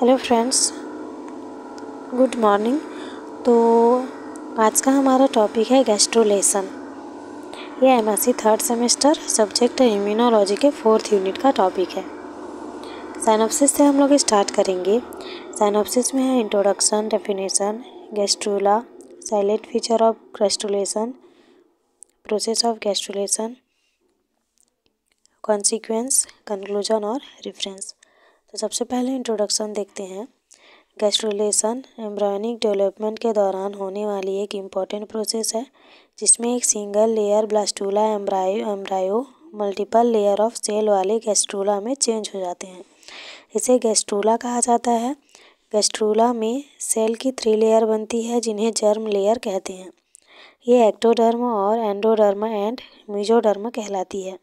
Hello friends good morning तो आज का हमारा टॉपिक है गैस्ट्रोलेसन ये M S third semester subject immunology के फोर्थ यूनिट का टॉपिक है. साइनोप्सिस से हम लोग स्टार्ट करेंगे. साइनोप्सिस में है introduction definition gastrula salient feature of gastrulation process of gastrulation consequence conclusion और रेफरेंस तो सबसे पहले इंट्रोडक्शन देखते हैं। गैस्ट्रोलेशन एम्ब्रॉयनिक डेवलपमेंट के दौरान होने वाली एक इंपॉर्टेंट प्रोसेस है, जिसमें एक single layer blastula embryo embryo multiple layer of cell वाले गैस्ट्रोला में चेंज हो जाते हैं। इसे गैस्ट्रोला कहा जाता है। गैस्ट्रोला में सेल की थ्री लेयर बनती है, जिन्हें जर्म लेयर कहते हैं। ये एक्टोडर्म और एंडोडर्म एंड मीजोडर्म कहलाती है।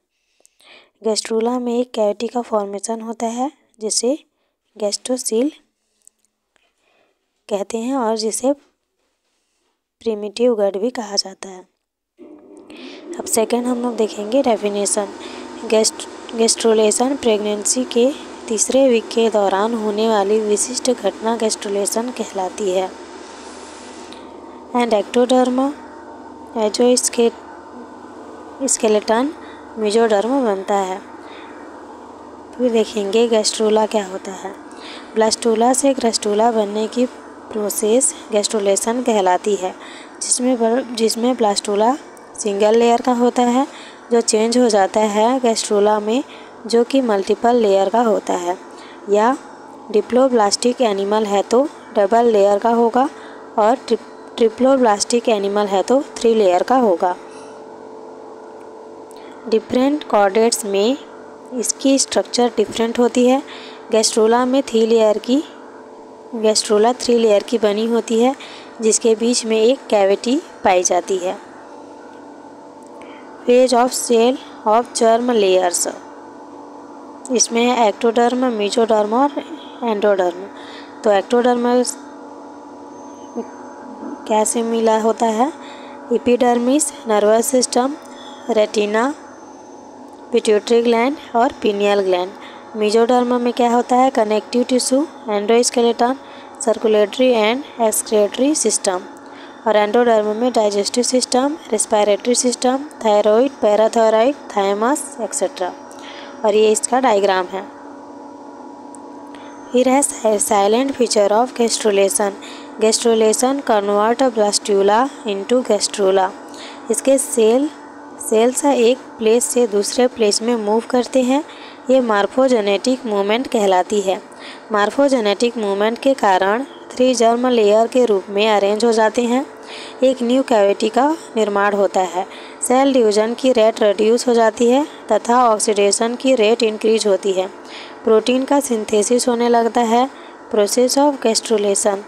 गैस्ट्रोला में एक कैविटी का फॉर्मेशन होता है जिसे गैस्ट्रोसील कहते हैं और जिसे प्रिमिटिव गड भी कहा जाता है। अब सेकंड हम लोग देखेंगे डेफिनेशन गेस्ट गेस्ट्रोलेशन प्रेगनेंसी के तीसरे वीक के दौरान होने वाली विशिष्ट घटना गेस्ट्रोलेशन कहलाती है। And ectoderm azo skeleton mesoderm बनता है। फिर देखेंगे गैस्ट्रोला क्या होता है। ब्लास्टोला से ग्रेस्टोला बनने की प्रोसेस गैस्ट्रोलेशन कहलाती है, जिसमें जिसमें ब्लास्टोला सिंगल लेयर का होता है, जो चेंज हो जाता है गैस्ट्रोला में, जो कि मल्टीपल लेयर का होता है। या डिप्लोब्लास्टिक एनिमल है तो डबल लेयर का होगा और ट्रिप ट्रिप्लोब्लास्टिक एनिमल है तो थ्री लेयर का होगा। डिफरेंट कॉर्डेट्स में इसकी स्ट्रक्चर डिफरेंट होती है। गैस्ट्रोला में थ्री लेयर की गैस्ट्रोला थ्री लेयर की बनी होती है, जिसके बीच में एक कैविटी पाई जाती है। Phase of cell of germ layers इसमें है एक्टोडर्म मीजोडर्म और एंडोडर्म तो एक्टोडर्म कैसे मिला होता है? Epidermis nervous system retina pituitary gland और पीनियल ग्लैंड मीजोडर्म में क्या होता है? Connective tissue endoskeleton circulatory and excretory system और एंडोडर्म में digestive system respiratory system thyroid parathyroid thymus etcetera और ये इसका डायग्राम है. फिर है salient feature of gastrulation gastrulation convert blastula into gastrula इसके सेल सेल्स एक प्लेस से दूसरे प्लेस में मूव करते हैं। ये मार्फोजेनेटिक मूवमेंट कहलाती है। मार्फोजेनेटिक मूवमेंट के कारण थ्री जर्म लेयर के रूप में अरेंज हो जाते हैं। एक न्यू कैविटी का निर्माण होता है। सेल डिवीज़न की रेट रिड्यूस हो जाती है तथा ऑक्सीडेशन की रेट इंक्रीज होती है। प्रोटीन का सिंथेसिस होने लगता है। Process of gastrulation.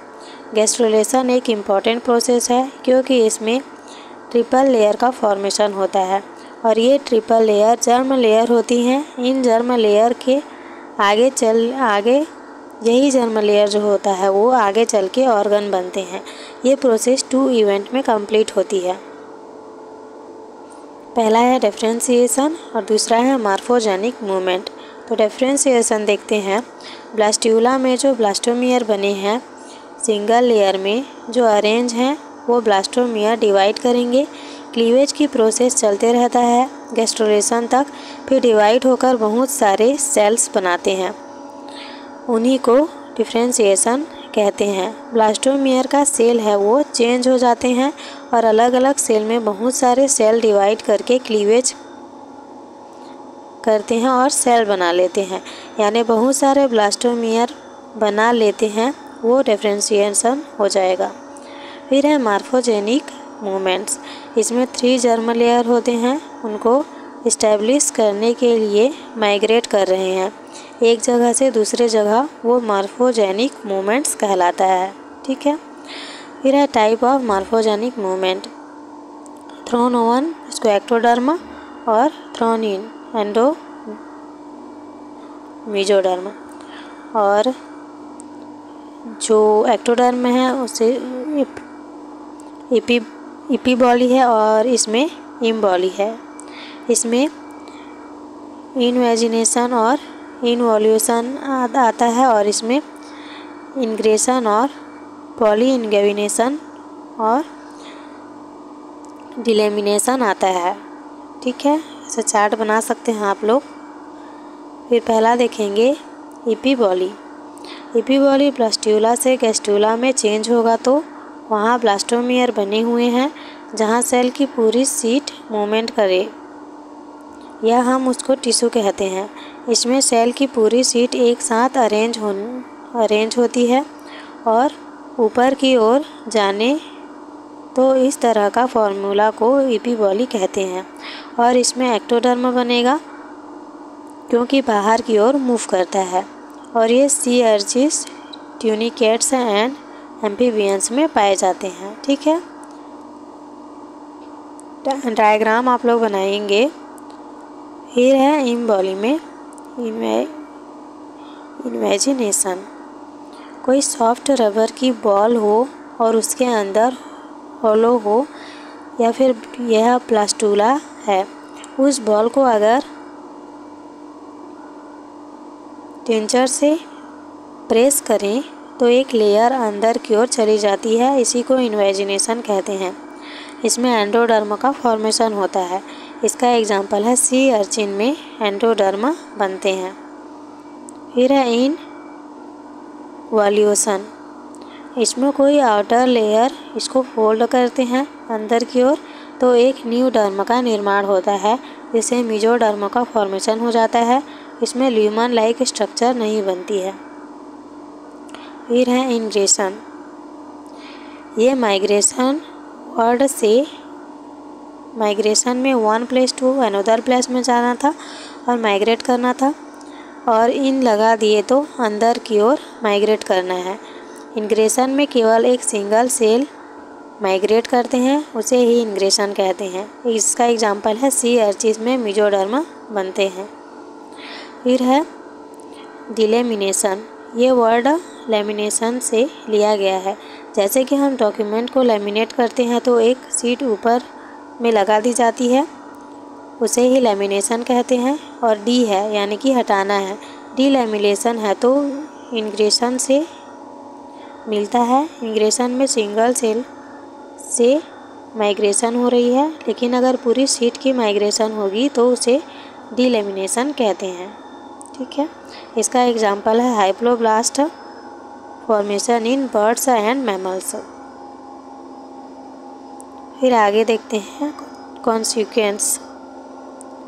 गैस्ट्रोलेशन एक इंपॉर्टेंट प्रोसेस है क्योंकि इसमें ट्रिपल लेयर का फॉर्मेशन होता है और ये ट्रिपल लेयर जर्म लेयर होती हैं। इन जर्म लेयर के आगे चल, आगे यही जर्म लेयर जो होता है, वो आगे चल के ऑर्गन बनते हैं। ये प्रोसेस टू इवेंट में कंप्लीट होती है। पहला है डिफ्रेंसीसन और दूसरा है मार्फोजेनिक मूवमेंट तो डिफ्रेंसीसन देखते हैं। ब्लास्ट्यूला में जो ब्लास्टोमियर बने हैं सिंगल लेयर में जो अरेंज हैं वो ब्लास्टोमियर डिवाइड करेंगे। क्लीवेज की प्रोसेस चलते रहता है। गैस्ट्रोलेशन तक फिर डिवाइड होकर बहुत सारे सेल्स बनाते हैं। उन्हीं को डिफ्रेंसीसन कहते हैं। ब्लास्टोमियर का सेल है, वो चेंज हो जाते हैं और अलग अलग सेल में बहुत सारे सेल डिवाइड करके क्लीवेज करते हैं और सेल बना लेते हैं। यानी बहुत सारे ब्लास्टोमियर बना लेते हैं, वो डिफ्रेंशिएशन हो जाएगा। फिर है मार्फोजेनिक मूवमेंट्स। इसमें थ्री जर्म लेयर होते हैं। उनको इस्टेब्लिश करने के लिए माइग्रेट कर रहे हैं। एक जगह से दूसरे जगह वो मार्फोजेनिक मूवमेंट्स कहलाता है। ठीक है? फिर है टाइप ऑफ़ मार्फोजेनिक मूवमेंट थ्रोन ओवन इसको एक्टोडर्मा और थ्रोन इन एंडो मीजोडर्मा और जो एक्टोडर्म है, उसे इपी इपी बॉली है और इसमें इम बॉली है। इसमें इनवेजिनेशन और इनवॉल्यूशन आता है और इसमें इंग्रेशन और पॉली इंगेविनेशन और डिलेमिनेशन आता है। ठीक है, ऐसा चार्ट बना सकते हैं आप लोग। फिर पहला देखेंगे इपीबॉली इपीबॉली ब्लास्ट्यूला से गैस्ट्यूला में चेंज होगा तो वहाँ ब्लास्टोमियर बने हुए हैं, जहाँ सेल की पूरी सीट मूवमेंट करे। या हम उसको टिश्यू कहते हैं। इसमें सेल की पूरी सीट एक साथ अरेंज हो अरेंज होती है और ऊपर की ओर जाने तो इस तरह का फॉर्मूला को इपीबॉली कहते हैं और इसमें एक्टोडर्म बनेगा, क्योंकि बाहर की ओर मूव करता है। और ये sea urchins tunicates and amphibians में पाए जाते हैं, ठीक है? डायग्राम आप लोग बनाएँगे। फिर है इम बॉली में इमेजिनेशन कोई सॉफ्ट रबर की बॉल हो और उसके अंदर होलो हो या फिर यह प्लास्टूला है, उस बॉल को अगर टेंचर से प्रेस करें तो एक लेयर अंदर की ओर चली जाती है, इसी को इन्वेजिनेशन कहते हैं। इसमें एंडोडर्म का फॉर्मेशन होता है। इसका एग्जांपल है सी अर्चिन में एंडोडर्म बनते हैं। फिर है इन वॉल्यूशन इसमें कोई आउटर लेयर इसको फोल्ड करते हैं अंदर की ओर तो एक न्यू डर्म का निर्माण होता है जिसे मिजोडर्म का फॉर्मेशन हो जाता है। इसमें ल्यूमन लाइक स्ट्रक्चर नहीं बनती है। फिर है इनग्रेशन ये माइग्रेशन वर्ड से माइग्रेशन में one place to another place में जाना था और माइग्रेट करना था और इन लगा दिए तो अंदर की ओर माइग्रेट करना है। इनग्रेशन में केवल एक सिंगल सेल माइग्रेट करते हैं, उसे ही इनग्रेशन कहते हैं। इसका एग्जांपल है सी अर्चिस में मिजोडर्मा बनते हैं। फिर है डिलेमिनेशन ये वर्ड लेमिनेशन से लिया गया है। जैसे कि हम डॉक्यूमेंट को लेमिनेट करते हैं तो एक सीट ऊपर में लगा दी जाती है। उसे ही लेमिनेशन कहते हैं और डी है, यानी कि हटाना है। डी लेमिनेशन है तो इंग्रेशन से मिलता है। इंग्रेशन में सिंगल सेल से माइग्रेशन हो रही है, लेकिन अगर पूरी सीट की माइग्रेशन होगी तो उसे डी लेमिनेशन कहते हैं। ठीक है। इसका एग्ज़ाम्पल है hypoblast formation in birds and mammals फिर आगे देखते हैं कॉन्सिक्वेंस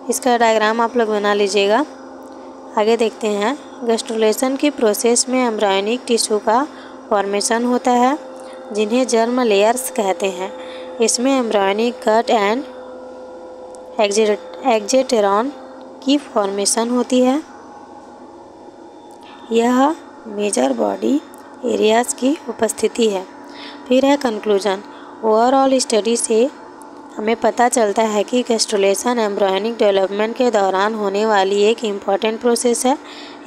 इसका डायग्राम आप लोग बना लीजिएगा। आगे देखते हैं। गस्ट्रोलेशन की प्रोसेस में एम्ब्रायनिक टिश्यू का फॉर्मेशन होता है, जिन्हें जर्म लेयर्स कहते हैं। इसमें एम्ब्रायनिक कट एंड एग्जेटेरॉन की फॉर्मेशन होती है। यह मेजर बॉडी एरियाज़ की उपस्थिति है। फिर है कंक्लूजन ओवरऑल स्टडी से हमें पता चलता है कि गैस्ट्रोलेशन एम्ब्रॉयनिक डेवलपमेंट के दौरान होने वाली एक इंपॉर्टेंट प्रोसेस है।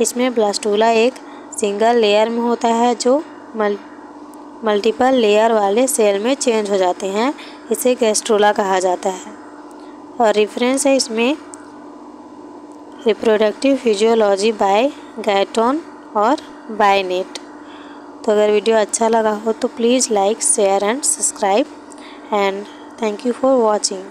इसमें ब्लास्टूला एक सिंगल लेयर में होता है, जो मल मल्टीपल लेयर वाले सेल में चेंज हो जाते हैं। इसे गैस्ट्रोला कहा जाता है। और रेफरेंस है इसमें reproductive physiology by गैटोन by net. तो अगर वीडियो अच्छा लगा हो तो please like, share and subscribe. And thank you for watching.